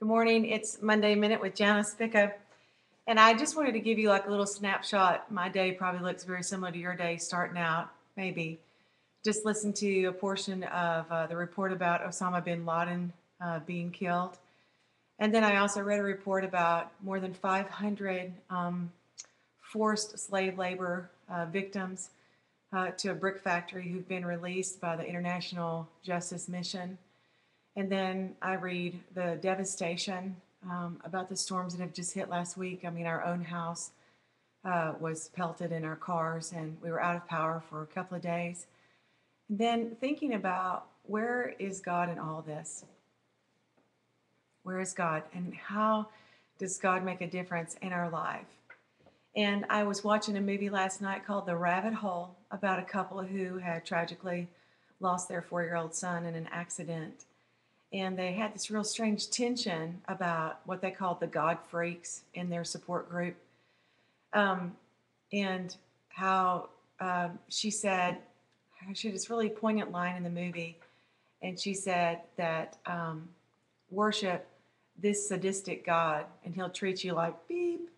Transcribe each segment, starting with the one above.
Good morning. It's Monday Minute with Jana Spicka. And I just wanted to give you like a little snapshot. My day probably looks very similar to your day starting out, maybe. Just listen to a portion of uh, the report about Osama bin Laden uh, being killed. And then I also read a report about more than 500 um, forced slave labor uh, victims uh, to a brick factory who've been released by the International Justice Mission. And then I read the devastation um, about the storms that have just hit last week. I mean, our own house uh, was pelted in our cars, and we were out of power for a couple of days. And then thinking about where is God in all this? Where is God? And how does God make a difference in our life? And I was watching a movie last night called The Rabbit Hole about a couple who had tragically lost their four year old son in an accident. And they had this real strange tension about what they called the God freaks in their support group. Um, and how um, she said, she had this really poignant line in the movie. And she said that um, worship this sadistic God and he'll treat you like beep,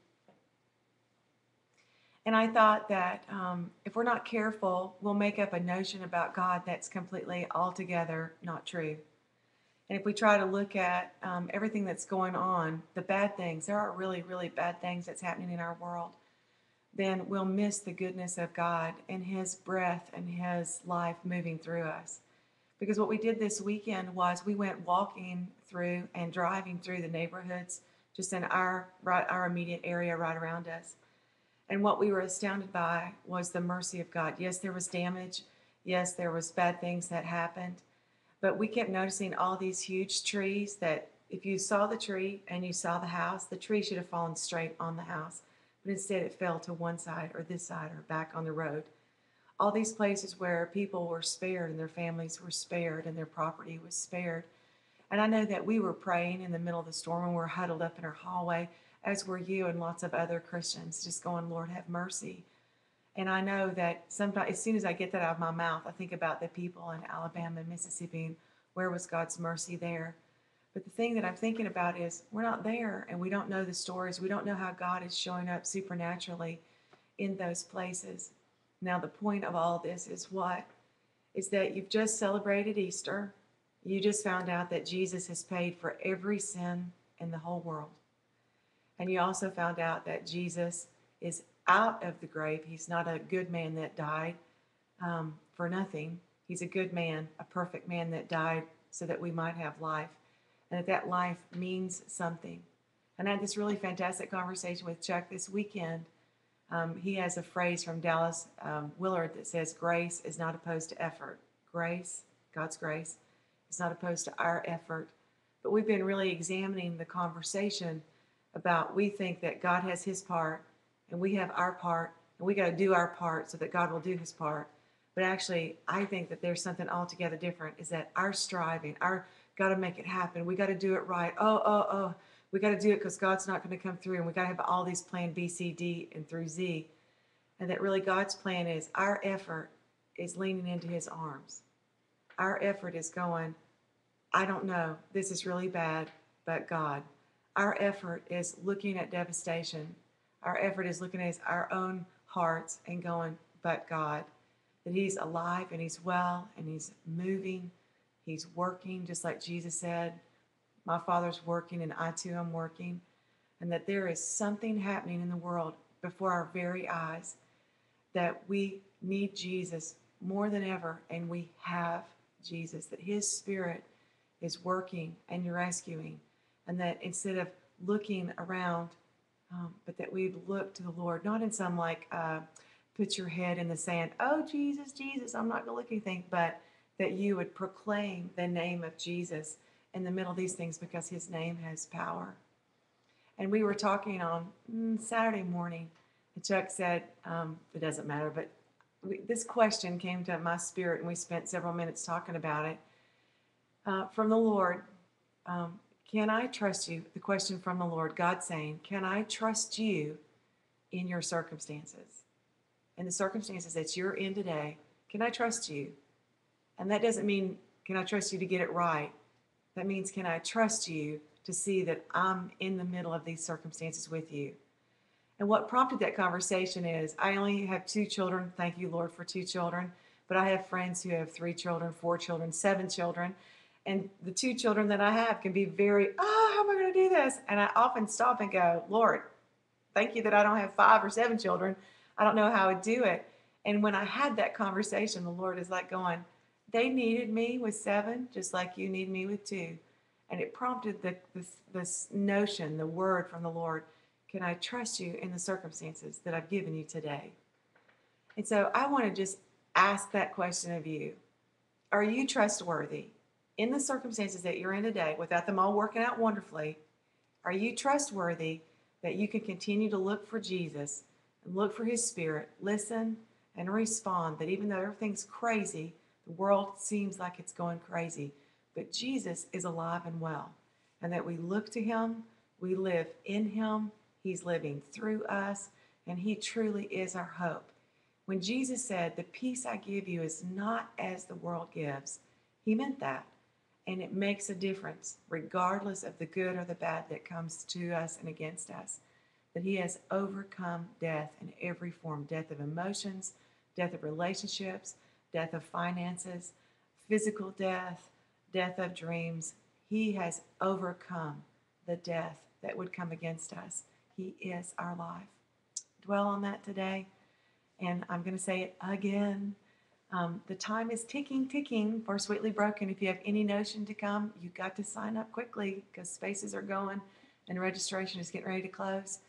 and I thought that um, if we're not careful, we'll make up a notion about God that's completely altogether not true. And if we try to look at um, everything that's going on, the bad things, there are really, really bad things that's happening in our world, then we'll miss the goodness of God and His breath and His life moving through us. Because what we did this weekend was we went walking through and driving through the neighborhoods just in our right our immediate area right around us and what we were astounded by was the mercy of God. Yes, there was damage. Yes, there was bad things that happened. But we kept noticing all these huge trees that if you saw the tree and you saw the house, the tree should have fallen straight on the house. But instead it fell to one side or this side or back on the road. All these places where people were spared and their families were spared and their property was spared. And I know that we were praying in the middle of the storm and we we're huddled up in our hallway as were you and lots of other Christians, just going, Lord, have mercy. And I know that sometimes, as soon as I get that out of my mouth, I think about the people in Alabama and Mississippi and where was God's mercy there. But the thing that I'm thinking about is we're not there and we don't know the stories. We don't know how God is showing up supernaturally in those places. Now, the point of all this is what? Is that you've just celebrated Easter. You just found out that Jesus has paid for every sin in the whole world. And you also found out that Jesus is out of the grave. He's not a good man that died um, for nothing. He's a good man, a perfect man that died so that we might have life, and that that life means something. And I had this really fantastic conversation with Chuck this weekend. Um, he has a phrase from Dallas um, Willard that says, Grace is not opposed to effort. Grace, God's grace, is not opposed to our effort. But we've been really examining the conversation about we think that God has his part and we have our part and we got to do our part so that God will do his part. But actually, I think that there's something altogether different is that our striving, our got to make it happen. We got to do it right. Oh, oh, oh. We got to do it because God's not going to come through and we got to have all these plan B, C, D, and through Z. And that really God's plan is our effort is leaning into his arms. Our effort is going, I don't know, this is really bad, but God. Our effort is looking at devastation. Our effort is looking at our own hearts and going, but God, that He's alive and He's well and He's moving. He's working, just like Jesus said, My Father's working and I too am working. And that there is something happening in the world before our very eyes that we need Jesus more than ever, and we have Jesus, that His Spirit is working and rescuing and that instead of looking around, um, but that we'd look to the Lord, not in some like uh, put your head in the sand, oh Jesus, Jesus, I'm not going to look anything, but that you would proclaim the name of Jesus in the middle of these things because his name has power. And we were talking on mm, Saturday morning, and Chuck said, um, it doesn't matter, but we, this question came to my spirit, and we spent several minutes talking about it uh, from the Lord. Um, can I trust you? The question from the Lord, God saying, Can I trust you in your circumstances? In the circumstances that you're in today, can I trust you? And that doesn't mean, Can I trust you to get it right? That means, Can I trust you to see that I'm in the middle of these circumstances with you. And what prompted that conversation is I only have two children. Thank you, Lord, for two children. But I have friends who have three children, four children, seven children. And the two children that I have can be very, oh, how am I going to do this? And I often stop and go, Lord, thank you that I don't have five or seven children. I don't know how I would do it. And when I had that conversation, the Lord is like going, they needed me with seven, just like you need me with two. And it prompted the, this, this notion, the word from the Lord can I trust you in the circumstances that I've given you today? And so I want to just ask that question of you Are you trustworthy in the circumstances that you're in today without them all working out wonderfully? Are you trustworthy that you can continue to look for Jesus and look for his spirit, listen and respond that even though everything's crazy, the world seems like it's going crazy, but Jesus is alive and well, and that we look to him, we live in him, he's living through us, and he truly is our hope. When Jesus said, The peace I give you is not as the world gives, he meant that. And it makes a difference, regardless of the good or the bad that comes to us and against us. That he has overcome death in every form death of emotions, death of relationships, death of finances, physical death, death of dreams. He has overcome the death that would come against us. He is our life. Dwell on that today. And I'm going to say it again. Um, the time is ticking, ticking for Sweetly Broken. If you have any notion to come, you've got to sign up quickly because spaces are going and registration is getting ready to close.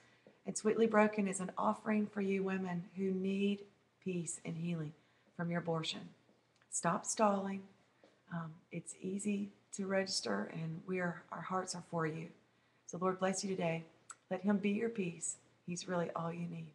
And Sweetly Broken is an offering for you women who need peace and healing from your abortion. Stop stalling. Um, it's easy to register, and we are, our hearts are for you. So, Lord, bless you today. Let Him be your peace. He's really all you need.